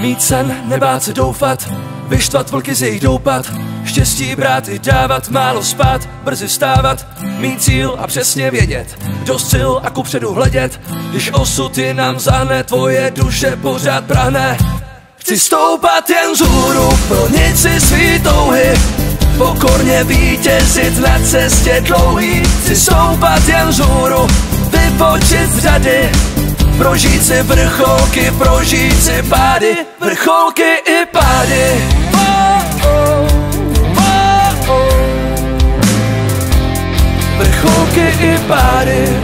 Mít sen, nebát se doufat, vyštvat vlky z jejich doupat, štěstí brát i dávat, málo spát, brzy stávat, mít cíl a přesně vědět, dost sil a kupředu hledět, když osud je nám zahne, tvoje duše pořád prahne. Chci stoupat jen vzhůru, plnit si svý touhy, pokorně vítězit na cestě dlouhý. Chci stoupat jen vzhůru, vypočit z řady, Prožít si vrcholky, prožít si pády Vrcholky i pády. Vrcholky i pády.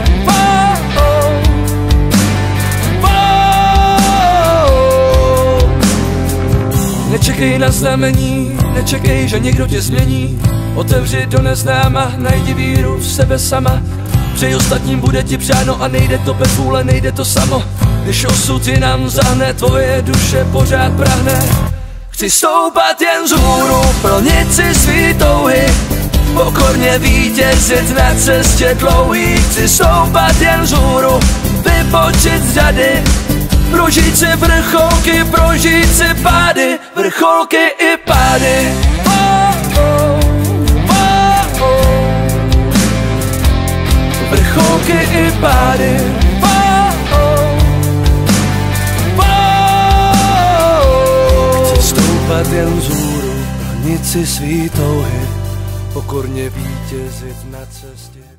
Nečekej na znamení, nečekej, že někdo tě změní. Otevři do neznáma, najdi víru v sebe sama Při ostatním bude ti přáno a nejde to bez vůle, nejde to samo. Když osud nám zahne, tvoje duše pořád prahne. Chci stoupat jen z hůru, plnit si svý touhy. Pokorně vítězit na cestě dlouhý. Chci stoupat jen z hůru, vypočit z řady. Prožít si vrcholky, prožít si pády Vrcholky i pády pády Chci stoupat jen vzhůru, plnit si svý touhy Pokorně vítězit na cestě